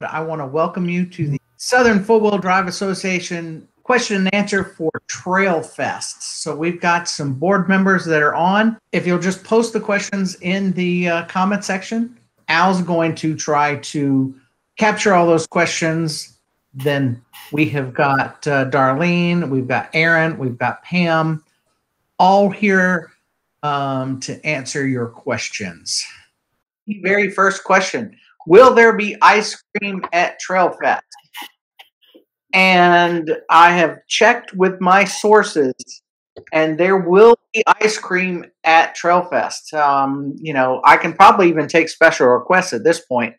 I want to welcome you to the Southern Four Wheel Drive Association question and answer for Trail Fest. So we've got some board members that are on. If you'll just post the questions in the uh, comment section, Al's going to try to capture all those questions. Then we have got uh, Darlene, we've got Aaron, we've got Pam, all here um, to answer your questions. The very first question Will there be ice cream at Trail Fest? And I have checked with my sources, and there will be ice cream at Trail Fest. Um, you know, I can probably even take special requests at this point.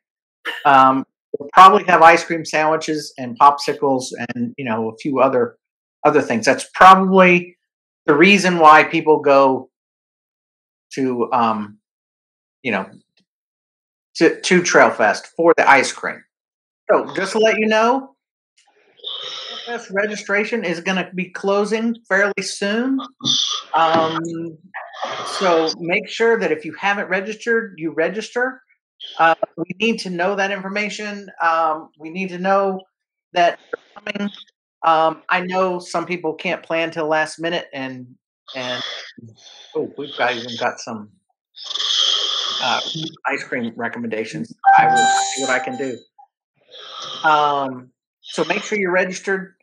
Um, we'll probably have ice cream sandwiches and popsicles, and you know, a few other other things. That's probably the reason why people go to, um, you know, to, to Trail Fest for the ice cream. So just to let you know, registration is going to be closing fairly soon. Um, so make sure that if you haven't registered, you register. Uh, we need to know that information. Um, we need to know that coming. Um, I know some people can't plan till last minute, and and oh, we've got even got some uh, ice cream recommendations. I will see what I can do. Um, so make sure you're registered.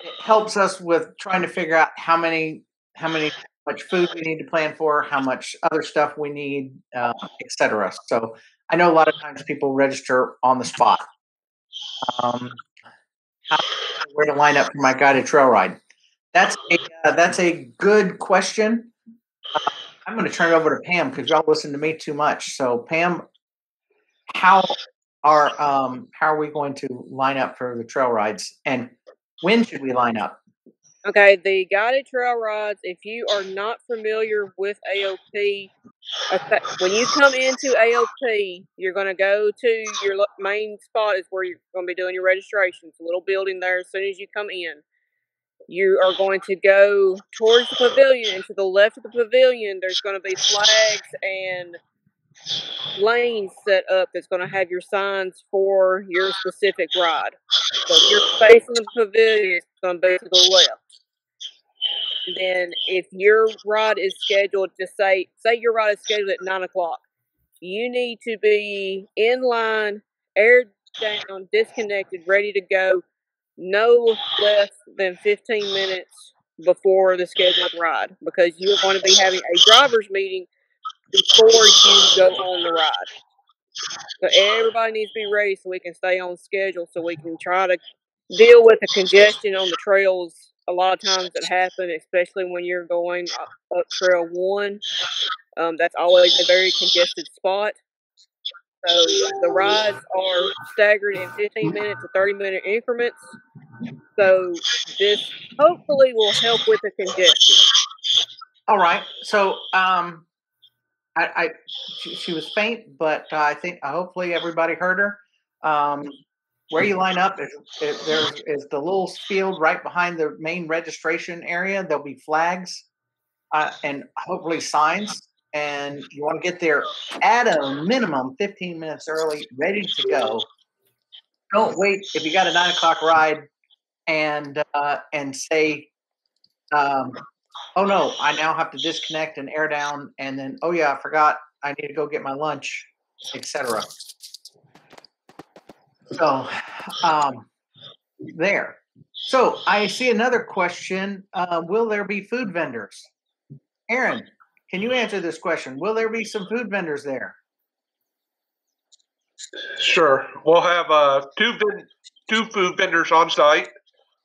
It helps us with trying to figure out how many, how many, much food we need to plan for, how much other stuff we need, uh, etc. So I know a lot of times people register on the spot. Um, how, where to line up for my guided trail ride? That's a uh, that's a good question. Uh, I'm going to turn it over to Pam because y'all listen to me too much. So, Pam, how are um, how are we going to line up for the trail rides, and when should we line up? Okay, the guided trail rides. If you are not familiar with AOP, when you come into AOP, you're going to go to your main spot. Is where you're going to be doing your registration. It's a little building there. As soon as you come in, you are going to go towards the pavilion and to the left of the pavilion there's going to be flags and lanes set up that's going to have your signs for your specific ride. So if you're facing the pavilion it's going to be to the left. Then if your ride is scheduled to say say your ride is scheduled at nine o'clock you need to be in line aired down disconnected ready to go no less than 15 minutes before the scheduled ride because you are going to be having a driver's meeting before you go on the ride. So everybody needs to be ready so we can stay on schedule so we can try to deal with the congestion on the trails a lot of times that happen, especially when you're going up, up trail one. Um, that's always a very congested spot. So the rides are staggered in 15 minute to 30 minute increments. So this hopefully will help with the congestion. All right. So um, I, I she, she, was faint, but uh, I think uh, hopefully everybody heard her. Um, where you line up is, is there is the little field right behind the main registration area. There'll be flags uh, and hopefully signs and you want to get there at a minimum 15 minutes early, ready to go. Don't wait if you got a nine o'clock ride and uh, and say, um, "Oh no, I now have to disconnect and air down," and then, "Oh yeah, I forgot. I need to go get my lunch," etc. So, um, there. So I see another question. Uh, will there be food vendors? Aaron, can you answer this question? Will there be some food vendors there? Sure. We'll have uh, two two food vendors on site.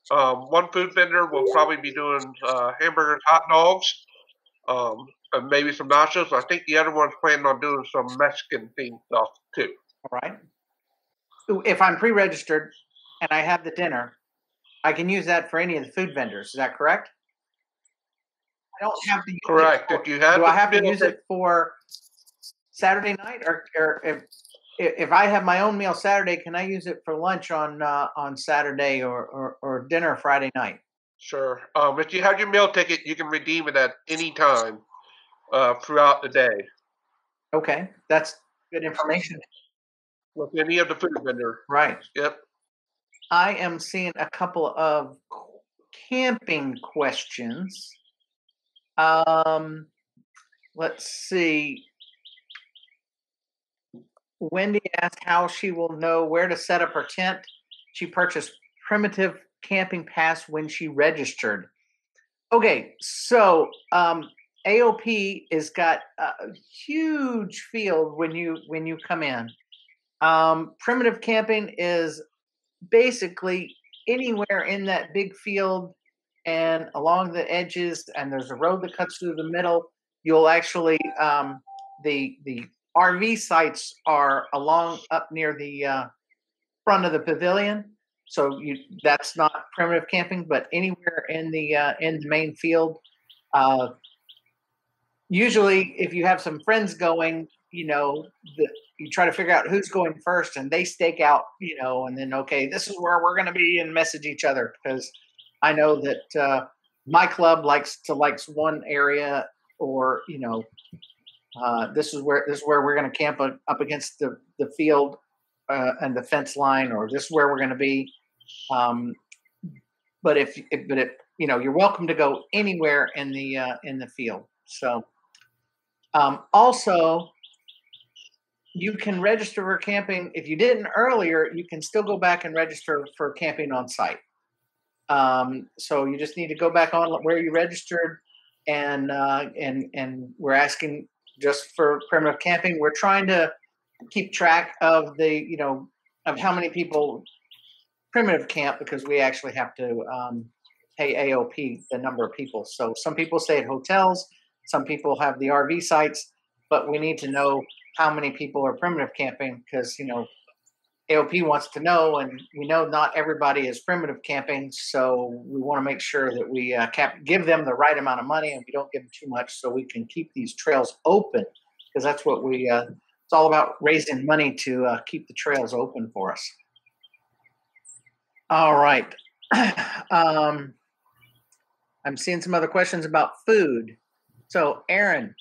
Um, one food vendor will probably be doing uh, hamburgers, hot dogs, um, and maybe some nachos. I think the other one's planning on doing some Mexican themed stuff too. All right. If I'm pre-registered and I have the dinner, I can use that for any of the food vendors. Is that correct? Don't have to. Correct. If you have, do I have to use it for Saturday night, or, or if if I have my own meal Saturday, can I use it for lunch on uh, on Saturday or, or, or dinner Friday night? Sure. Um, if you have your meal ticket, you can redeem it at any time uh, throughout the day. Okay, that's good information. with any of the food vendors. Right. Yep. I am seeing a couple of camping questions. Um, let's see. Wendy asked how she will know where to set up her tent. She purchased Primitive Camping Pass when she registered. Okay, so um, AOP has got a huge field when you when you come in. Um, primitive camping is basically anywhere in that big field and along the edges, and there's a road that cuts through the middle. You'll actually um, the the RV sites are along up near the uh, front of the pavilion. So you that's not primitive camping, but anywhere in the uh, in the main field. Uh, usually, if you have some friends going, you know, the, you try to figure out who's going first, and they stake out, you know, and then okay, this is where we're going to be, and message each other because I know that uh, my club likes to likes one area, or you know, uh, this is where this is where we're going to camp up against the the field uh, and the fence line, or this is where we're going to be. Um, but if, if but if you know, you're welcome to go anywhere in the uh, in the field. So um, also you can register for camping if you didn't earlier you can still go back and register for camping on site um, so you just need to go back on where you registered and uh, and and we're asking just for primitive camping. We're trying to keep track of the you know of how many people primitive camp because we actually have to um, pay aop the number of people. So some people stay at hotels some people have the rv sites but we need to know how many people are primitive camping because you know AOP wants to know, and we know not everybody is primitive camping, so we want to make sure that we uh, cap- give them the right amount of money and we don't give them too much, so we can keep these trails open because that's what we. Uh, it's all about raising money to uh, keep the trails open for us. All right. um, I'm seeing some other questions about food. So, Aaron,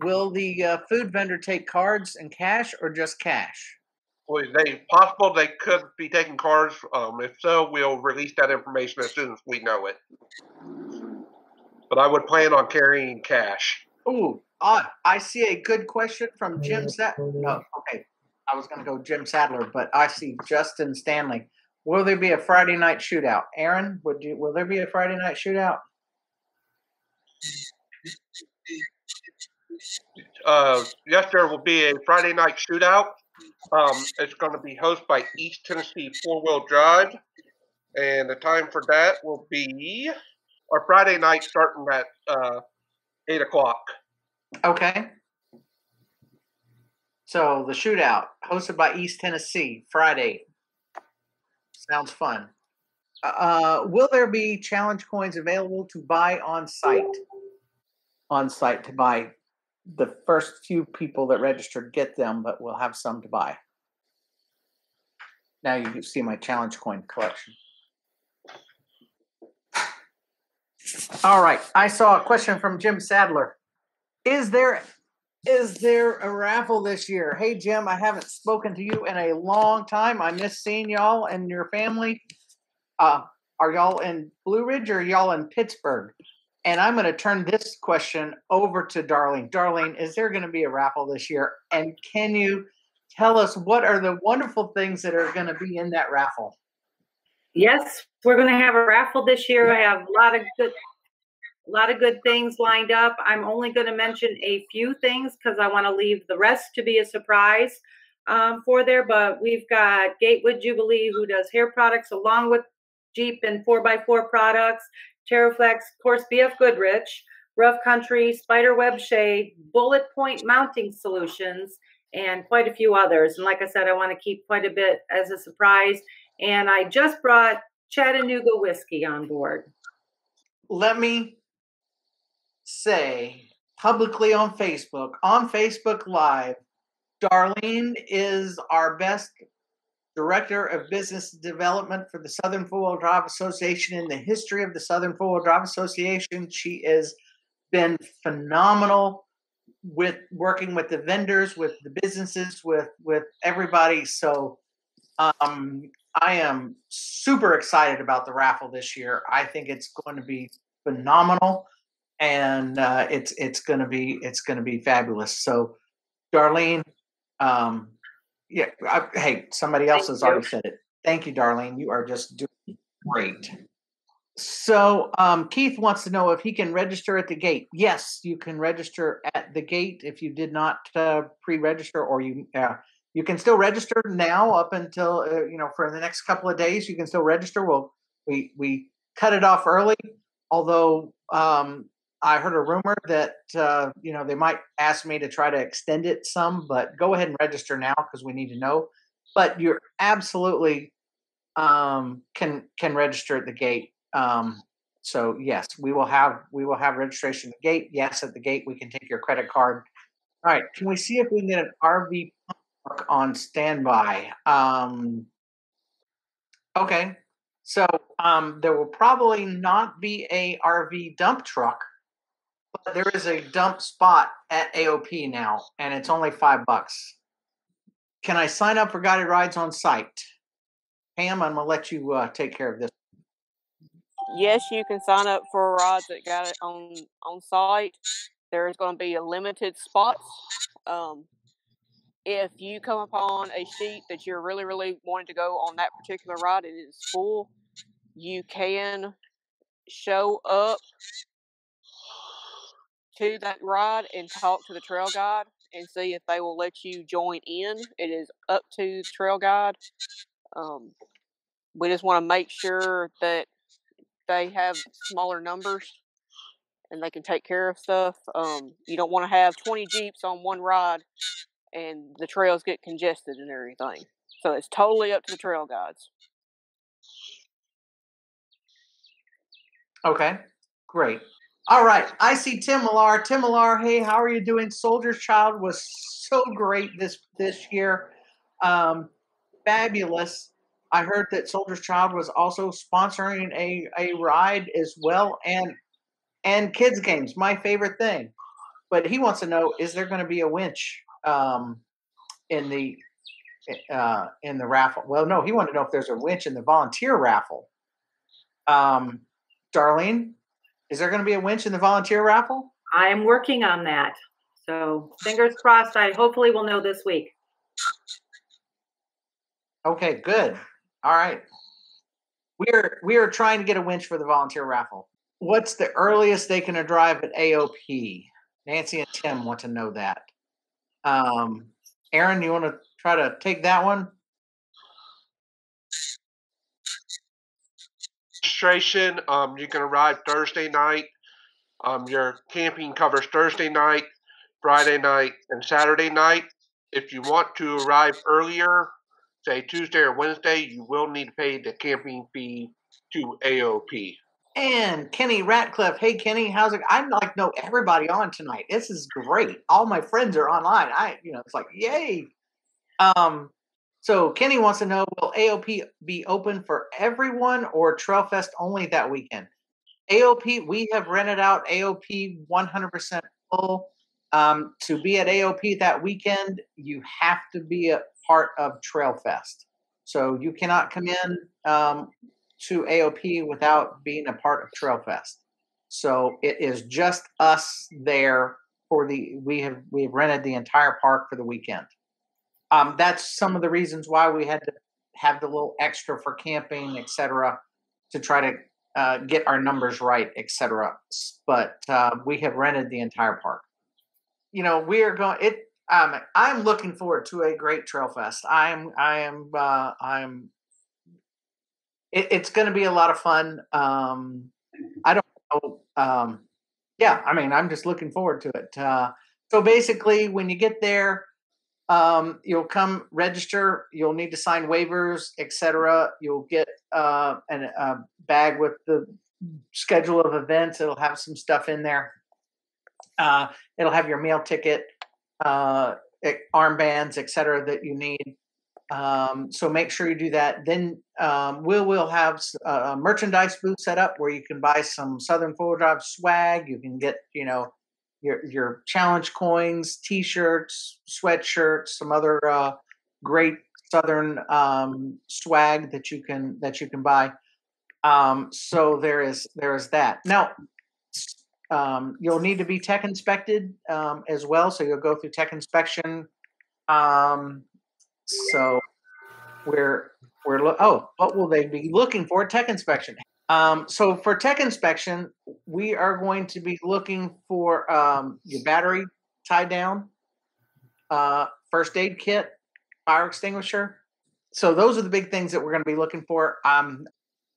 Will the uh, food vendor take cards and cash or just cash? Well, they possible they could be taking cars. Um, if so, we'll release that information as soon as we know it. But I would plan on carrying cash. Ooh, uh, I see a good question from Jim Sadler. No, okay. I was going to go Jim Sadler, but I see Justin Stanley. Will there be a Friday night shootout? Aaron, would you? Will there be a Friday night shootout? uh, yes, there will be a Friday night shootout. Um, it's going to be hosted by East Tennessee Four Wheel Drive, and the time for that will be our Friday night starting at uh, eight o'clock. Okay. So the shootout hosted by East Tennessee Friday. Sounds fun. Uh, will there be challenge coins available to buy on site? On site to buy the first few people that registered get them, but we'll have some to buy. Now you see my challenge coin collection. All right, I saw a question from Jim Sadler. Is there is there a raffle this year? Hey Jim, I haven't spoken to you in a long time. I miss seeing y'all and your family. Uh, are y'all in Blue Ridge or y'all in Pittsburgh? And I'm going to turn this question over to Darlene. Darlene, is there going to be a raffle this year? And can you tell us what are the wonderful things that are going to be in that raffle? Yes, we're going to have a raffle this year. I have a lot of good a lot of good things lined up. I'm only going to mention a few things because I want to leave the rest to be a surprise um, for there. But we've got Gatewood Jubilee, who does hair products along with Jeep and 4x4 products. TeraFlex, of course, BF Goodrich, Rough Country, Spiderweb Shade, Bullet Point Mounting Solutions, and quite a few others. And like I said, I want to keep quite a bit as a surprise. And I just brought Chattanooga whiskey on board. Let me say publicly on Facebook, on Facebook Live, Darlene is our best Director of Business Development for the Southern Wheel Drive Association in the history of the Southern Wheel Drive Association. She has been phenomenal with working with the vendors, with the businesses, with with everybody. So um, I am super excited about the raffle this year. I think it's going to be phenomenal, and uh, it's it's going to be it's going to be fabulous. So, Darlene, um, yeah, I, hey, somebody else Thank has you. already said it. Thank you, Darlene. You are just doing great. So um, Keith wants to know if he can register at the gate. Yes, you can register at the gate if you did not uh, pre-register, or you uh, you can still register now up until uh, you know for the next couple of days. You can still register. Well, we we cut it off early, although um, I heard a rumor that uh, you know they might ask me to try to extend it some. But go ahead and register now because we need to know. But you're absolutely um, can can register at the gate um, so yes, we will have we will have registration at the gate. Yes, at the gate we can take your credit card. All right, can we see if we can get an RV park on standby? Um, okay, so um, there will probably not be a RV dump truck, there is a dump spot at AOP now, and it's only five bucks. Can I sign up for guided rides on site? Pam, I'm gonna let you uh, take care of this yes, you can sign up for rides that got it on on site. There's going to be a limited spots. Um, if you come upon a sheet that you're really, really wanting to go on that particular ride, it is full. You can show up to that ride and talk to the trail guide and see if they will let you join in. It is up to the trail guide. Um, we just want to make sure that they have smaller numbers and they can take care of stuff. Um, you don't want to have 20 Jeeps on one ride and the trails get congested and everything. So it's totally up to the trail guides. Okay, great. All right, I see Tim Millar. Tim Millar, hey, how are you doing? Soldier's Child was so great this this year, um, fabulous. I heard that Soldier's Child was also sponsoring a, a ride as well and and kids games, my favorite thing. But he wants to know: Is there going to be a winch um, in the uh, in the raffle? Well, no. He wanted to know if there's a winch in the volunteer raffle. Um, Darlene, is there going to be a winch in the volunteer raffle? I am working on that. So fingers crossed. I hopefully will know this week. Okay, good. All right. We are we are trying to get a winch for the volunteer raffle. What's the earliest they can arrive at AOP? Nancy and Tim want to know that. Um, Aaron, you want to try to take that one? Registration. Um, you can arrive Thursday night. Um, your camping covers Thursday night, Friday night, and Saturday night. If you want to arrive earlier, say Tuesday or Wednesday, you will need to pay the camping fee to AOP. And Kenny Ratcliffe, hey Kenny, how's it? I like know everybody on tonight. This is great. All my friends are online. I, you know, it's like yay. Um, so Kenny wants to know: Will AOP be open for everyone or Trailfest only that weekend? AOP, we have rented out AOP 100% full. Um, to be at AOP that weekend, you have to be a part of Trailfest. So you cannot come in um, to AOP without being a part of Trailfest. So it is just us there for the we have we have rented the entire park for the weekend. Um, that's some of the reasons why we had to have the little extra for camping, etc., to try to uh, get our numbers right, etc. But uh, we have rented the entire park you know, we are going. It. Um, I'm looking forward to a great trail fest. I'm. I am. Uh, I'm. It, it's going to be a lot of fun. Um, I don't know. Um, yeah, I mean, I'm just looking forward to it. Uh, so basically, when you get there, um, you'll come register. You'll need to sign waivers, etc. You'll get uh, an, a bag with the schedule of events. It'll have some stuff in there. Uh, it'll have your meal ticket, uh, armbands, etc. that you need. Um, so make sure you do that. Then um, we'll we'll have a merchandise booth set up where you can buy some Southern Four Drive swag. You can get you know your your challenge coins, T-shirts, sweatshirts, some other uh, great Southern um, swag that you can that you can buy. Um, so there is there is that. Now um, you'll need to be tech inspected um, as well. So you'll go through tech inspection. Um, so we're we're lo- oh, what will they be looking for? Tech inspection. Um, so for tech inspection, we are going to be looking for um, your battery tied down, uh, first aid kit, fire extinguisher. So those are the big things that we're going to be looking for. Um,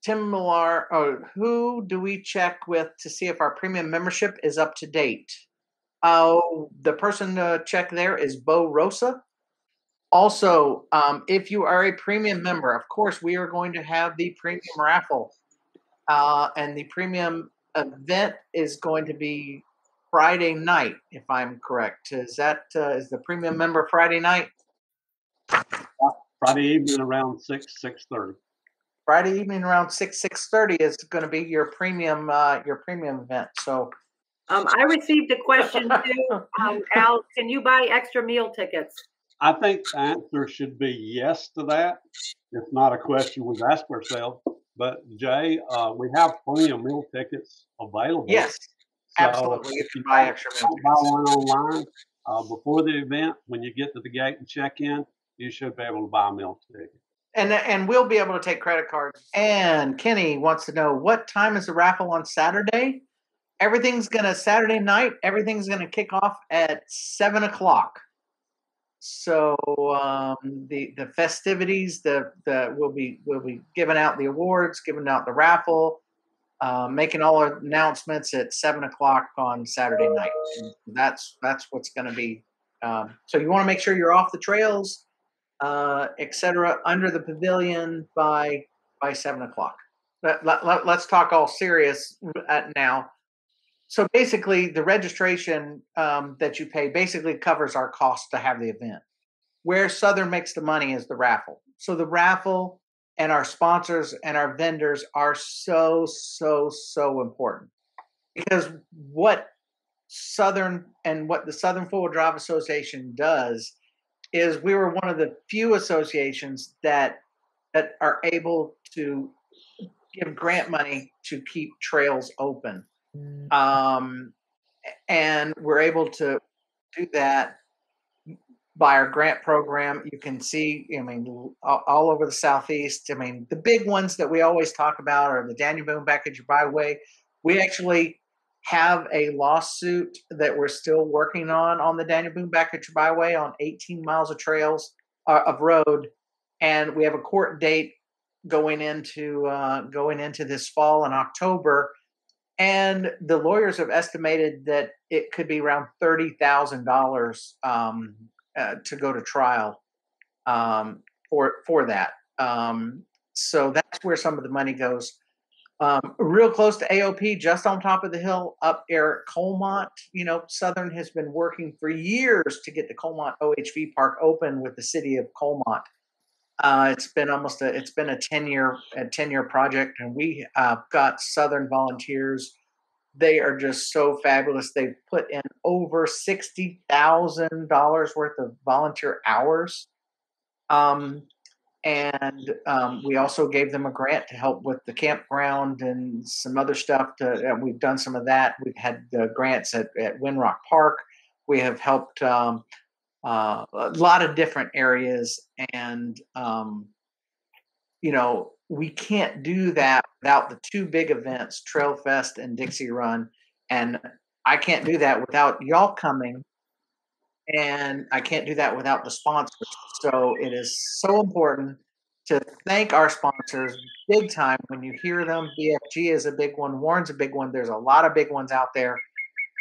Tim Millar, oh, who do we check with to see if our premium membership is up to date? Oh, the person to check there is Bo Rosa. Also, um, if you are a premium member, of course, we are going to have the premium raffle. Uh, and the premium event is going to be Friday night, if I'm correct. Is that uh, is the premium member Friday night? Friday evening around six six thirty. Friday evening around six six thirty is going to be your premium uh, your premium event. So, Um, I received a question too. Um, Al, can you buy extra meal tickets? I think the answer should be yes to that. It's not a question we've asked ourselves. But Jay, uh, we have plenty of meal tickets available. yes, So absolutely. If you buy extra meal buy one online uh, before the event, when you get to the gate and check in, you should be able to buy a meal ticket. and and we'll be able to take credit cards. And Kenny wants to know what time is the raffle on Saturday. Everything's gonna Saturday night. Everything's gonna kick off at seven o'clock. So um, the the festivities, the the we'll be we'll be giving out the awards, giving out the raffle, uh, making all our announcements at seven o'clock on Saturday night. And that's that's what's going to be. Um, so you want to make sure you're off the trails, uh, etc., under the pavilion by by seven o'clock. Let, let, let, us talk all serious at now. So basically, the registration um, that you pay basically covers our cost to have the event. Where Southern makes the money is the raffle. So the raffle and our sponsors and our vendors are so so so important because what Southern and what the Southern Four Wheel Drive Association does is we were one of the few associations that that are able to give grant money to keep trails open um, and we're able to do that by our grant program. You can see, I mean, all, all over the southeast. I mean, the big ones that we always talk about are the Daniel Boone Package Byway. We actually have a lawsuit that we're still working on on the Daniel Boone Package Byway on 18 miles of trails uh, of road, and we have a court date going into uh, going into this fall in October and the lawyers have estimated that it could be around thirty thousand um, dollars uh, to go to trial um, for for that. Um, so that's where some of the money goes. Um, real close to AOP, just on top of the hill, up Eric Coalmont. You know, Southern has been working for years to get the Coalmont OHV Park open with the city of Coalmont. Uh, it's been almost a it's been a ten year a ten year project, and we uh, got Southern volunteers. They are just so fabulous. They've put in over sixty thousand dollars worth of volunteer hours, um, and um, we also gave them a grant to help with the campground and some other stuff. To, and we've done some of that. We've had uh, grants at, at Windrock Park. We have helped. Um, uh, a lot of different areas and um, you know we can't do that without the two big events trail fest and dixie run and i can't do that without y'all coming and i can't do that without the sponsors. So it is so important to thank our sponsors big time. When you hear them bfg is a big one Warn's a big one there's a lot of big ones out there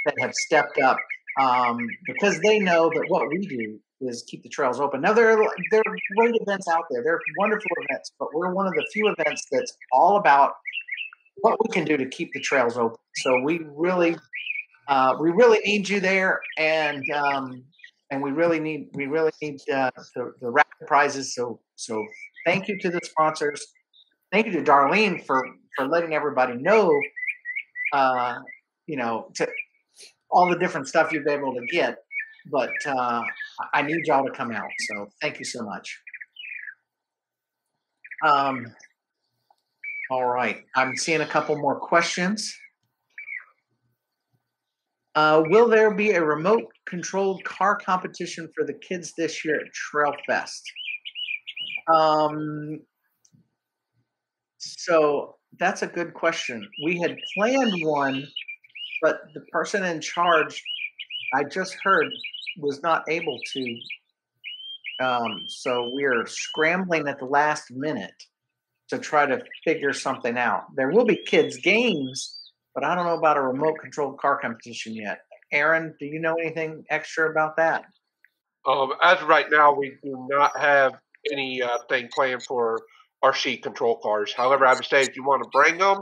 that have stepped up um, because they know that what we do is keep the trails open. Now there are there are great events out there. They're wonderful events, but we're one of the few events that's all about what we can do to keep the trails open. So we really uh, we really need you there, and um, and we really need we really need uh, the, the rapid prizes. So so thank you to the sponsors. Thank you to Darlene for for letting everybody know. Uh, you know to all the different stuff you've been able to get. But uh, I need y'all to come out. So thank you so much. Um, all right. I'm seeing a couple more questions. Uh, will there be a remote controlled car competition for the kids this year at Trail Fest? Um, so that's a good question. We had planned one, but the person in charge, I just heard, was not able to. Um, so we're scrambling at the last minute to try to figure something out. There will be kids' games, but I don't know about a remote controlled car competition yet. Aaron, do you know anything extra about that? Um, as of right now, we do not have anything uh, planned for RC control cars. However, I would say if you want to bring them,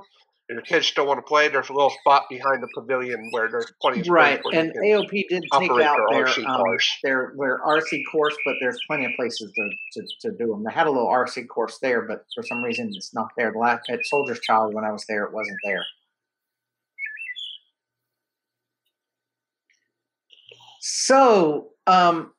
your kids still want to play, there's a little spot behind the pavilion where there's plenty of. Right, and AOP did take out their RC um, their their RC course, but there's plenty of places to, to, to do them. They had a little RC course there, but for some reason it's not there. The last at Soldier's Child when I was there, it wasn't there. So, um,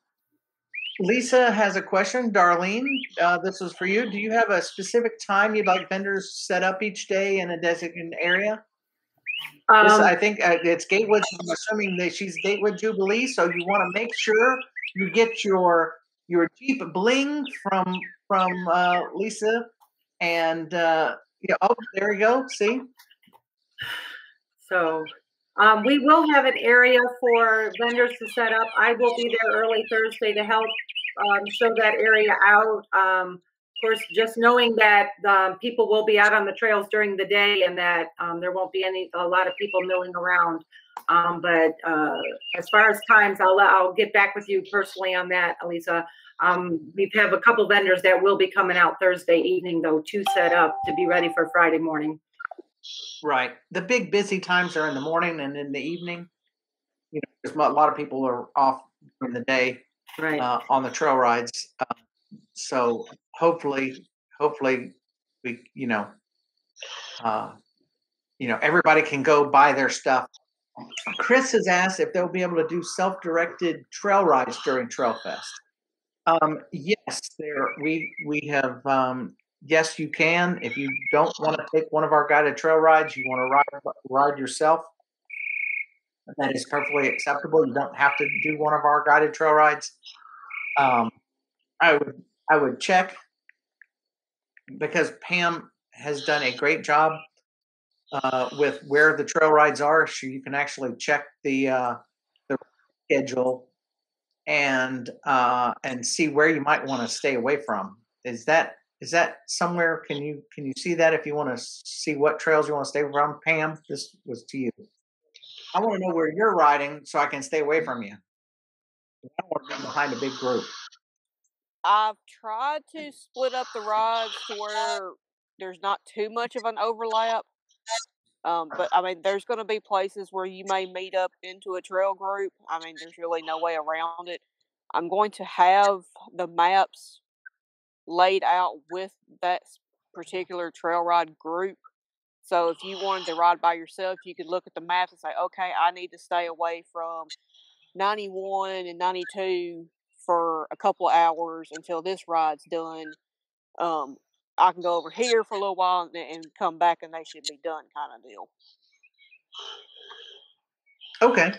Lisa has a question. Darlene, uh, this is for you. Do you have a specific time you'd like vendors set up each day in a designated area? This, Um, I think uh, it's Gatewood. I'm assuming that she's Gatewood Jubilee, so you want to make sure you get your your Jeep bling from from uh, Lisa, and uh, yeah. Oh, there you go. See, So um, we will have an area for vendors to set up. I will be there early Thursday to help um, show that area out. Um, of course, just knowing that um, people will be out on the trails during the day and that um, there won't be any a lot of people milling around. Um, but uh, as far as times, I'll I'll get back with you personally on that, Elisa. We have a couple vendors that will be coming out Thursday evening, though, to set up to be ready for Friday morning. Right. The big busy times are in the morning and in the evening. You know, because a lot of people are off in the day. Right. uh, on the trail rides. Uh, so hopefully, hopefully, we you know, uh, you know, everybody can go buy their stuff. Chris has asked if they'll be able to do self-directed trail rides during Trail Fest. Um, yes, there we we have. Um, yes, you can. If you don't want to take one of our guided trail rides, you want to ride ride yourself. That is perfectly acceptable. You don't have to do one of our guided trail rides. Um, I would I would check because Pam has done a great job uh, with where the trail rides are. So you can actually check the uh, the schedule and uh, and see where you might want to stay away from. Is that is that somewhere? Can you can you see that if you want to see what trails you want to stay from? Pam, this was to you. I want to know where you're riding so I can stay away from you. I don't want to be behind a big group. I've tried to split up the rides to where there's not too much of an overlap. Um, but I mean, there's going to be places where you may meet up into a trail group. I mean, there's really no way around it. I'm going to have the maps laid out with that particular trail ride group. So if you wanted to ride by yourself, you could look at the maps and say, okay, I need to stay away from 91 and 92 for a couple hours until this ride's done. Um, I can go over here for a little while and, and come back, and they should be done, kind of deal. Okay.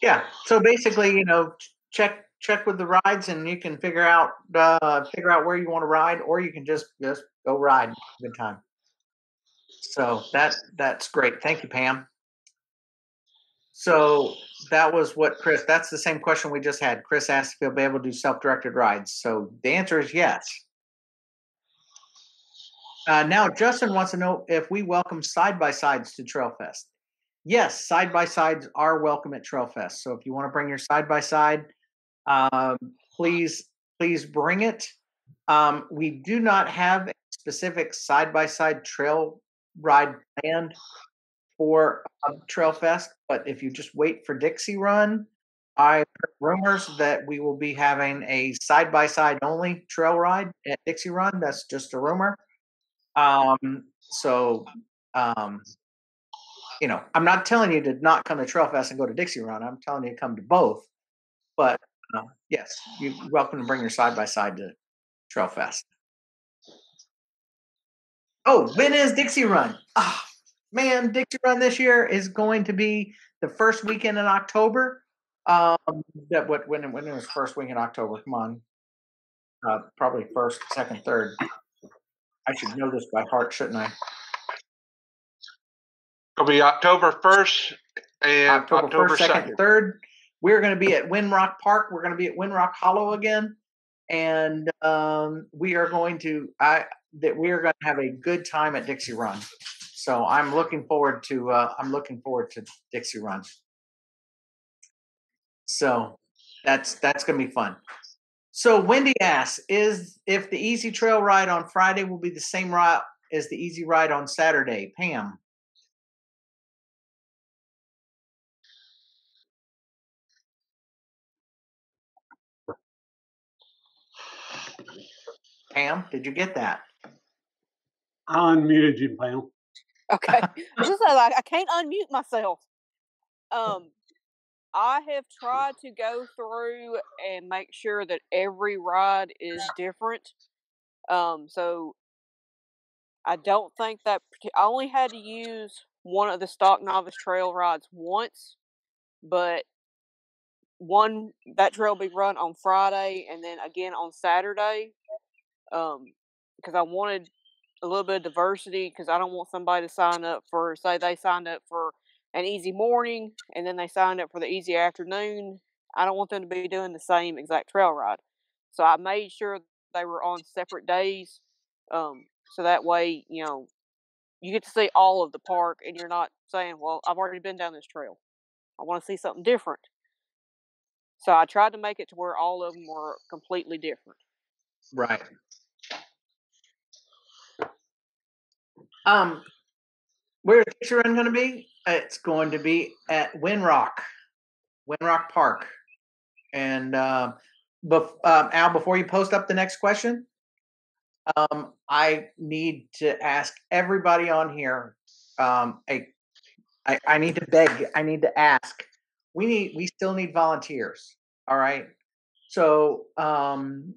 Yeah. So basically, you know, check check with the rides, and you can figure out uh, figure out where you want to ride, or you can just just go ride. Good time. So that that's great. Thank you, Pam. So that was what Chris. That's the same question we just had. Chris asked if he'll be able to do self-directed rides. So the answer is yes. Uh, now Justin wants to know if we welcome side by sides to Trail Fest. Yes, side by sides are welcome at Trail Fest. So if you want to bring your side by side, um, please please bring it. Um, we do not have a specific side by side trail ride planned for uh, Trail Fest, but if you just wait for Dixie Run, I heard rumors that we will be having a side by side only trail ride at Dixie Run. That's just a rumor. Um, so um, you know, I'm not telling you to not come to Trail Fest and go to Dixie Run. I'm telling you to come to both. But uh, yes, you're welcome to bring your side by side to Trail Fest. Oh, when is Dixie Run? Ah, man, Dixie Run this year is going to be the first weekend in October. Um, that what when when it was first week in October? Come on, uh, probably first, second, third. I should know this by heart, shouldn't I? It'll be October first and October, October, 1st, 2nd, second. 3rd. We're going to be at Windrock Park. We're going to be at Windrock Hollow again. And um, we are going to, I that we are going to have a good time at Dixie Run. So I'm looking forward to, uh, I'm looking forward to Dixie Run. So that's, that's going to be fun. So Wendy asks, is if the easy trail ride on Friday will be the same route as the easy ride on Saturday? Pam. Pam, did you get that? I unmuted you, Pam. Okay. I just like I can't unmute myself. Um I have tried to go through and make sure that every ride is different. Um so I don't think that I only had to use one of the stock novice trail rides once, but one that trail will be run on Friday and then again on Saturday. Um because I wanted a little bit of diversity because I don't want somebody to sign up for say they signed up for an easy morning and then they signed up for the easy afternoon. I don't want them to be doing the same exact trail ride. So I made sure they were on separate days. Um, so that way, you know, you get to see all of the park and you're not saying, Well, I've already been down this trail. I want to see something different. So I tried to make it to where all of them were completely different. Right. Um, where's Dixie Run going to be? It's going to be at Windrock, Windrock Park. And uh, bef- um, Al, before you post up the next question, um, I need to ask everybody on here. Um, a, I, I need to beg. I need to ask. We need. We still need volunteers. All right. So um,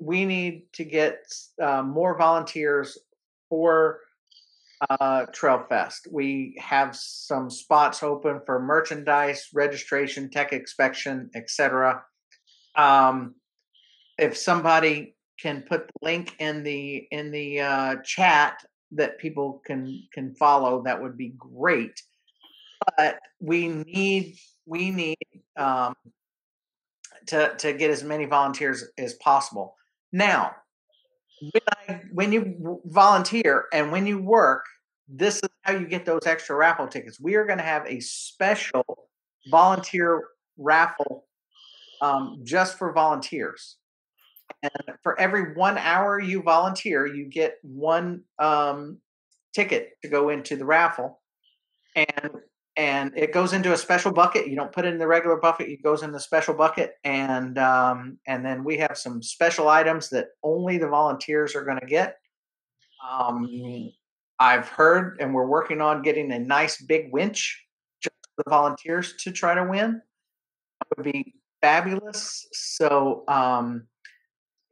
we need to get uh, more volunteers for uh, Trail Fest. We have some spots open for merchandise, registration, tech inspection, etc. Um, if somebody can put the link in the in the uh, chat that people can can follow, that would be great. But we need we need um, to to get as many volunteers as possible. Now, when, I, when you volunteer and when you work, this is how you get those extra raffle tickets. We are going to have a special volunteer raffle um, just for volunteers. And for every one hour you volunteer, you get one um, ticket to go into the raffle. And and it goes into a special bucket. You don't put it in the regular bucket; it goes in the special bucket. And um, and then we have some special items that only the volunteers are going to get. Um, I've heard, and we're working on getting a nice big winch just for the volunteers to try to win. That would be fabulous. So um,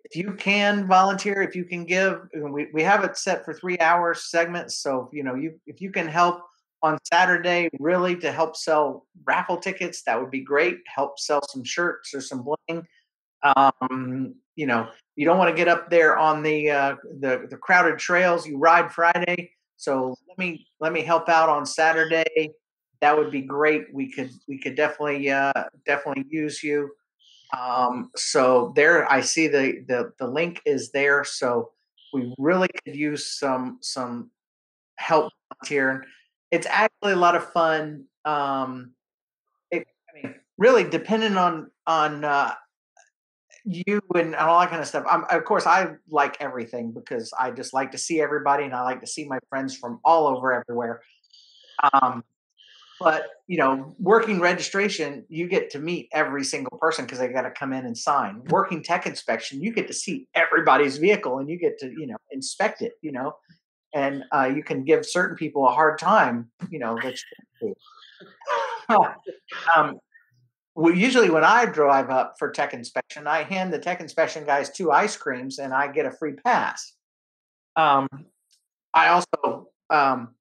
if you can volunteer, if you can give, we, we have it set for three hours segments. So you know, you if you can help on Saturday, really to help sell raffle tickets, that would be great. Help sell some shirts or some bling. Um, you know, you don't want to get up there on the uh, the the crowded trails. You ride Friday, so let me let me help out on Saturday. That would be great. We could we could definitely uh, definitely use you. Um, so there, I see the the the link is there. So we really could use some some help volunteering. It's actually a lot of fun. Um, it, I mean, really depending on on uh, you and all that kind of stuff. I'm, of course, I like everything because I just like to see everybody and I like to see my friends from all over everywhere. Um, but you know, working registration, you get to meet every single person because they got to come in and sign. Working tech inspection, you get to see everybody's vehicle and you get to you know inspect it. You know, and uh, you can give certain people a hard time. You know that. um, well, usually when I drive up for tech inspection, I hand the tech inspection guys two ice creams and I get a free pass. Um, I also um,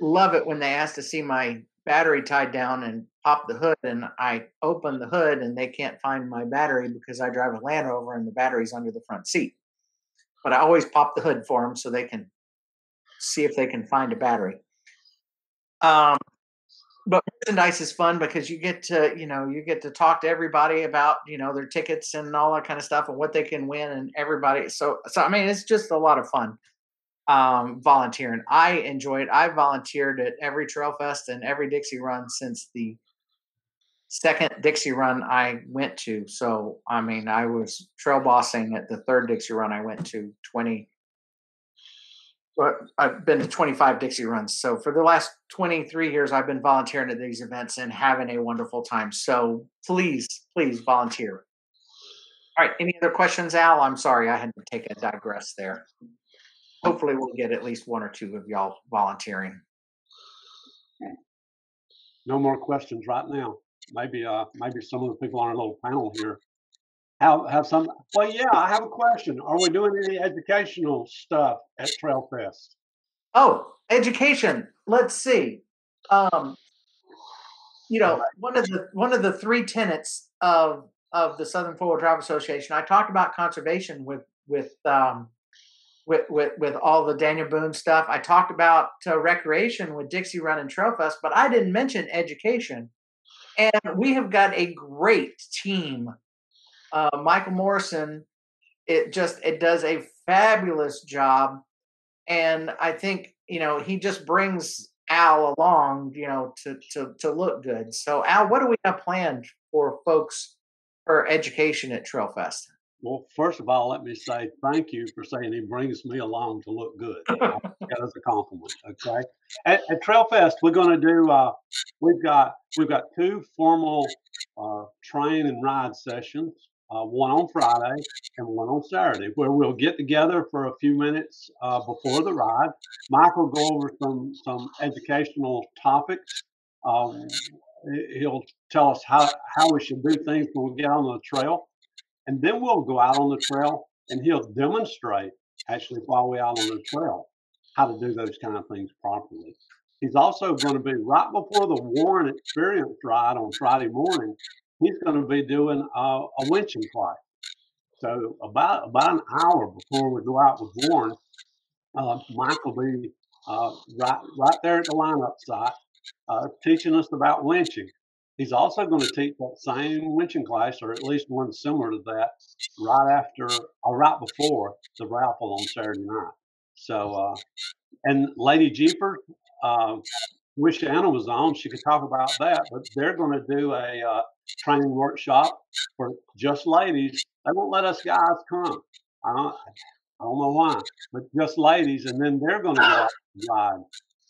love it when they ask to see my battery tied down and pop the hood and I open the hood and they can't find my battery because I drive a Land Rover and the battery's under the front seat. But I always pop the hood for them so they can see if they can find a battery. Um, but merchandise is fun because you get to you know you get to talk to everybody about you know their tickets and all that kind of stuff and what they can win and everybody so so i mean it's just a lot of fun um, volunteering. I enjoy it i volunteered at every trail fest and every dixie run since the second dixie run i went to so i mean i was trail bossing at the third dixie run i went to 20 I've been to 25 Dixie runs. So for the last 23 years, I've been volunteering at these events and having a wonderful time. So please, please volunteer. All right. Any other questions, Al? I'm sorry, I had to take a digress there. Hopefully, we'll get at least one or two of y'all volunteering. No more questions right now. Maybe, uh, maybe some of the people on our little panel here have have some. Well, yeah, I have a question. Are we doing any educational stuff at Trail Fest? Oh, education. Let's see. Um, you know, one of the one of the three tenets of of the Southern Wheel Drive Association. I talked about conservation with with um, with, with with all the Daniel Boone stuff. I talked about uh, recreation with Dixie Run and Trail Fest, but I didn't mention education. And we have got a great team uh, Michael Morrison, it just it does a fabulous job, and I think you know he just brings Al along, you know, to to to look good. So Al, what do we have planned for folks for education at Trailfest? Well, first of all, let me say thank you for saying he brings me along to look good. that is a compliment. Okay. At, at Trailfest, we're going to do. Uh, we've got we've got two formal uh, train and ride sessions uh, one on Friday and one on Saturday, where we'll get together for a few minutes uh, before the ride. Mike will go over some some educational topics. Um, he'll tell us how, how we should do things when we get on the trail, and then we'll go out on the trail and he'll demonstrate actually while we're out on the trail how to do those kind of things properly. He's also going to be right before the Warn Experience ride on Friday morning he's going to be doing a, a winching class. So about about an hour before we go out with Warn, uh, Mike will be uh, right right there at the lineup site, uh, teaching us about winching. He's also going to teach that same winching class, or at least one similar to that, right after or right before the raffle on Saturday night. So, uh, and Lady Jeepers, uh, wish Anna was on, she could talk about that. But they're going to do a uh, training workshop for just ladies. They won't let us guys come. I don't, I don't know why, but just ladies, and then they're going to go ride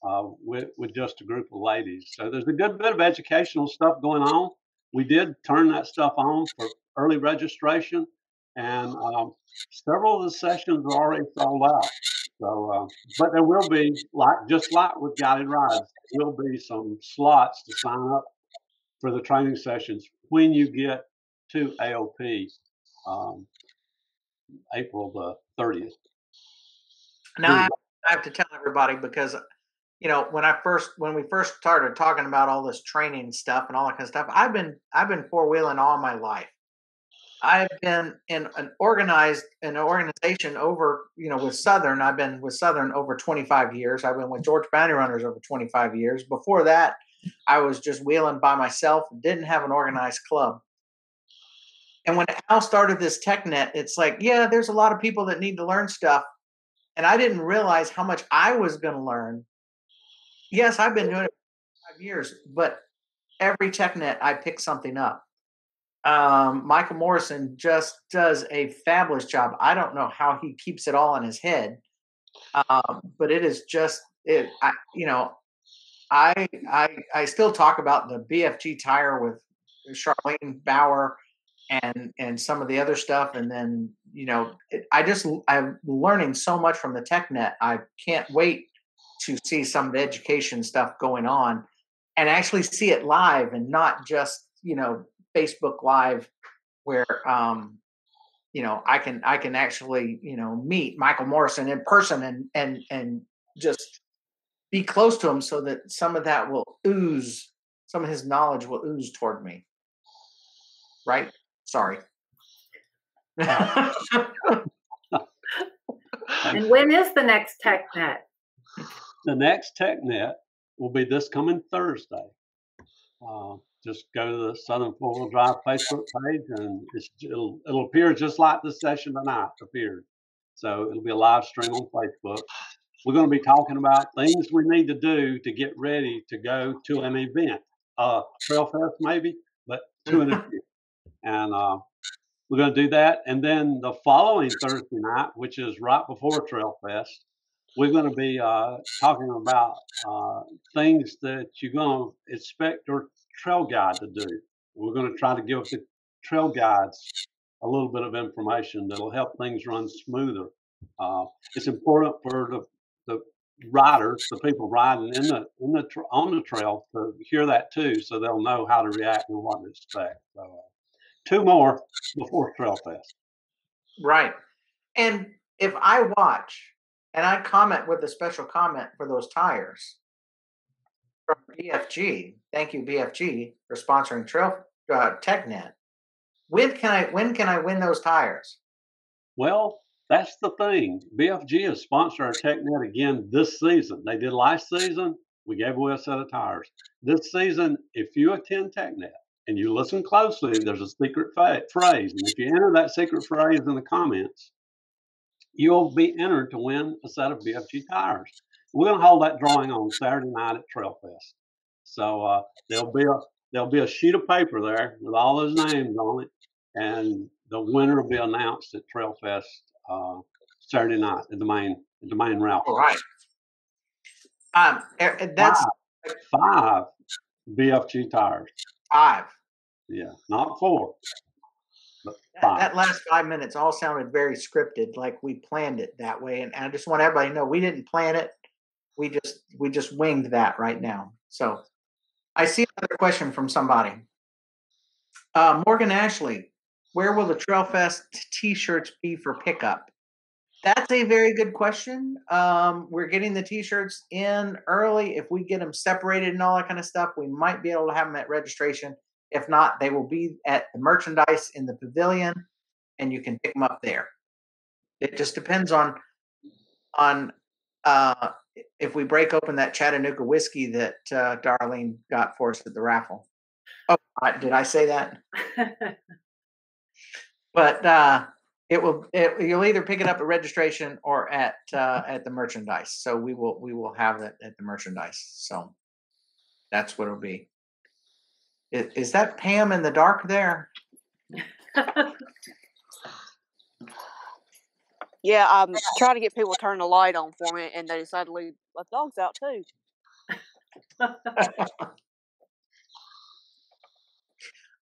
uh, with with just a group of ladies. So there's a good bit of educational stuff going on. We did turn that stuff on for early registration, and um, several of the sessions are already sold out. So, uh, but there will be like just like with guided rides, there will be some slots to sign up for the training sessions when you get to AOP, um, April the thirtieth. Now I have to tell everybody because you know when I first when we first started talking about all this training stuff and all that kind of stuff, I've been I've been four wheeling all my life. I've been in an organized an organization over, you know, with Southern. I've been with Southern over 25 years. I've been with George Bounty Runners over 25 years. Before that, I was just wheeling by myself, didn't have an organized club. And when Al started this TechNet, it's like, yeah, there's a lot of people that need to learn stuff. And I didn't realize how much I was going to learn. Yes, I've been doing it for five years, but every TechNet I pick something up um, Michael Morrison just does a fabulous job. I don't know how he keeps it all in his head, um, but it is just it. I, you know, I I I still talk about the BFG tire with Charlene Bauer and and some of the other stuff. And then you know i just i'm learning so much from the technet i can't wait to see some of the education stuff going on and actually see it live and not just you know facebook live where um you know i can i can actually you know meet michael morrison in person and and and just be close to him so that some of that will ooze some of his knowledge will ooze toward me right Sorry. and when is the next TechNet? The next TechNet will be this coming Thursday. Uh, just go to the Southern Four Wheel Drive Facebook page, and it'll it'll appear just like the session tonight appeared. So it'll be a live stream on Facebook. We're going to be talking about things we need to do to get ready to go to an event, uh, Trail Fest maybe, but to an event and uh, we're going to do that. And then the following Thursday night, which is right before Trail Fest, we're going to be uh, talking about uh, things that you're going to expect your trail guide to do. We're going to try to give the trail guides a little bit of information that'll help things run smoother. Uh, it's important for the, the riders, the people riding in the in the on the trail, to hear that too, so they'll know how to react and what to expect. So, uh, two more before Trail Fest. Right. And if I watch and I comment with a special comment for those tires from BFG, thank you BFG for sponsoring Trail uh, TechNet. When can I when can I win those tires? Well, that's the thing. BFG has sponsored our TechNet again this season. They did last season. We gave away a set of tires. This season, if you attend TechNet, and you listen closely, there's a secret fa- phrase. And if you enter that secret phrase in the comments, you'll be entered to win a set of BFG tires. We're going to hold that drawing on Saturday night at Trail Fest. So uh, there'll be a there'll be a sheet of paper there with all those names on it, and the winner will be announced at Trail Fest uh, Saturday night at the main at the main route. All right. Um, that's five, five BFG tires. Five. Yeah, not four. That, that, last five minutes all sounded very scripted, like we planned it that way. And, and, I just want everybody to know we didn't plan it. We just we just winged that right now. So I see another question from somebody. Uh, Morgan Ashley, where will the Trailfest t-shirts be for pickup? That's a very good question. Um, we're getting the t-shirts in early. If we get them separated and all that kind of stuff, we might be able to have them at registration. If not, they will be at the merchandise in the pavilion, and you can pick them up there. It just depends on on uh, if we break open that Chattanooga whiskey that uh, Darlene got for us at the raffle. Oh, did I say that? but uh, it will it, you'll either pick it up at registration or at uh, at the merchandise. So we will we will have it at the merchandise. So that's what it'll be. Is, is that pam in the dark there? Yeah i'm trying to get people to turn the light on for me and they decided to leave the dogs out too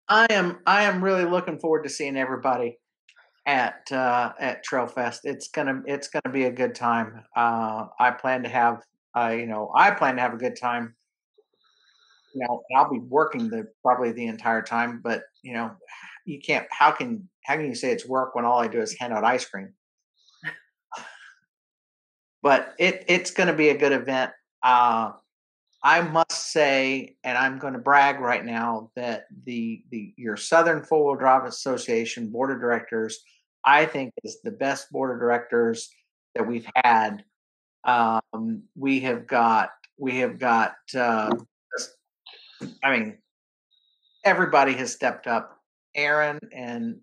i am i am really looking forward to seeing everybody at uh, at Trailfest. It's gonna it's gonna be a good time. Uh, I plan to have uh, you know I plan to have a good time. You know, I'll be working the probably the entire time, but you know, you can't. How can how can you say it's work when all I do is hand out ice cream? but it it's going to be a good event. Uh, I must say, and I'm going to brag right now that the the your Southern Four Wheel Drive Association board of directors I think is the best board of directors that we've had. Um, we have got we have got. Uh, I mean, everybody has stepped up. Aaron and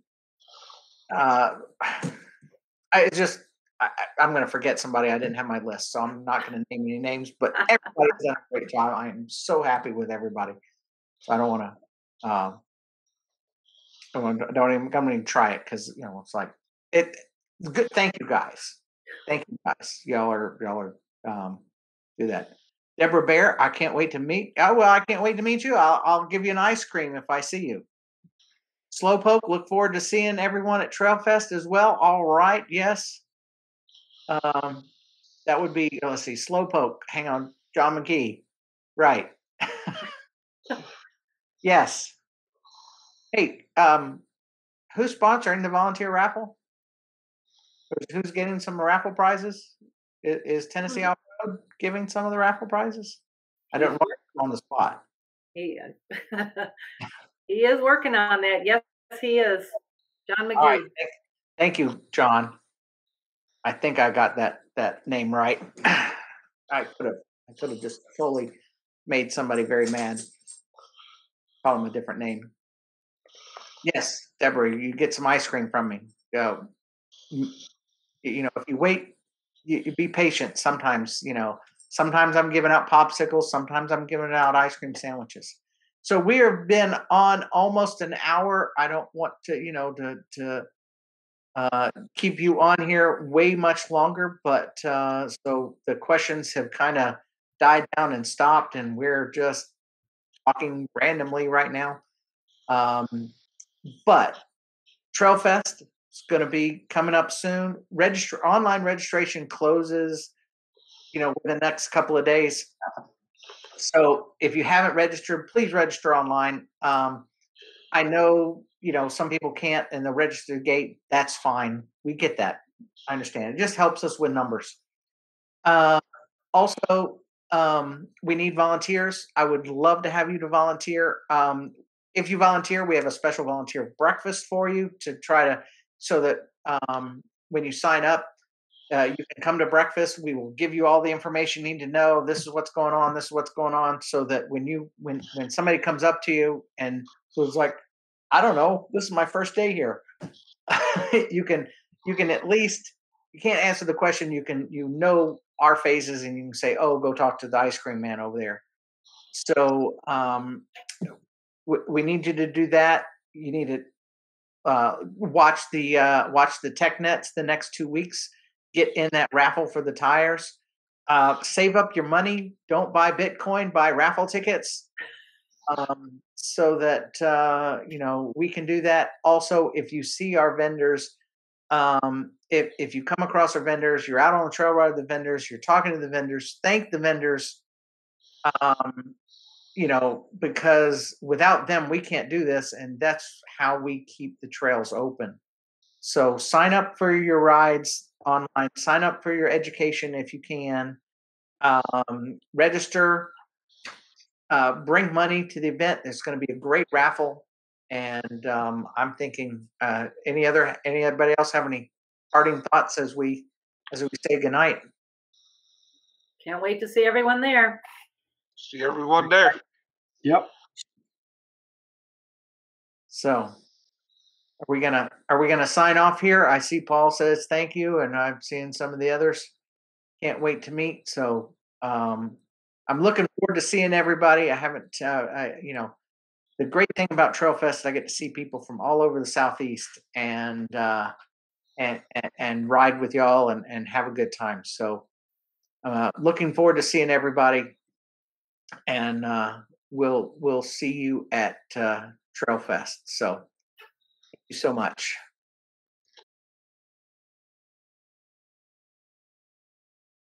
uh, I just I, am going to forget somebody. I didn't have my list, so I'm not going to name any names. But everybody's done a great job. I am so happy with everybody. So I don't want to uh, don't even I'm going to try it because you know it's like it. Good. Thank you guys. Thank you guys. Y'all are y'all are um, do that. Deborah Bear, I can't wait to meet. Oh well, I can't wait to meet you. I'll I'll give you an ice cream if I see you. Slowpoke, look forward to seeing everyone at Trail Fest as well. All right, yes. Um, that would be, let's see, Slowpoke. Hang on, John McGee. Right. yes. Hey, um, who's sponsoring the volunteer raffle? Who's getting some raffle prizes? Is, is Tennessee Hmm. Off Road giving some of the raffle prizes? I don't know on the spot. He is. he is working on that. Yes, he is. John McGee. All right, thank, thank you, John. I think I got that that name right. I could have I could have just totally made somebody very mad. Call him a different name. Yes, Deborah, you get some ice cream from me. Go. You, know, if you wait, you, you be patient. Sometimes, you know, sometimes I'm giving out popsicles. Sometimes I'm giving out ice cream sandwiches. So we have been on almost an hour. I don't want to, you know, to to uh, keep you on here way much longer, but uh, so the questions have kind of died down and stopped, and we're just talking randomly right now. Um, but Trailfest is going to be coming up soon. Register online registration closes, you know, within the next couple of days. So if you haven't registered, please register online. Um, I know, you know, some people can't in the register gate. That's fine. We get that. I understand. It just helps us with numbers. Uh, also, um, we need volunteers. I would love to have you to volunteer. Um, if you volunteer, we have a special volunteer breakfast for you to try to, so that um, when you sign up, uh, you can come to breakfast. We will give you all the information you need to know. This is what's going on. This is what's going on, so that when you when when somebody comes up to you and was like, I don't know, this is my first day here, you can you can at least you can't answer the question. You can you know our faces and you can say, oh, go talk to the ice cream man over there. So um, we, we need you to do that. You need to uh, watch the uh, watch the tech nets the next two weeks get in that raffle for the tires. Uh, save up your money. Don't buy Bitcoin. Buy raffle tickets, um, so that uh, you know we can do that. Also, if you see our vendors, um, if if you come across our vendors, you're out on the trail ride with the vendors, you're talking to the vendors. Thank the vendors. Um, you know, because without them, we can't do this, and that's how we keep the trails open. So sign up for your rides online. Sign up for your education if you can. Um, register. Uh, bring money to the event. It's going to be a great raffle, and um, I'm thinking. Uh, any other anybody else have any parting thoughts as we as we say goodnight? Can't wait to see everyone there. See everyone there. Yep. So, are we gonna are we gonna sign off here? I see Paul says thank you, and I'm seeing some of the others. Can't wait to meet. So, um, I'm looking forward to seeing everybody. I haven't, uh, I, you know, the great thing about Trail Fest, is I get to see people from all over the southeast and uh, and, and ride with y'all and and have a good time. So, uh, looking forward to seeing everybody, and uh, we'll we'll see you at uh, Trail Fest. So, thank you so much.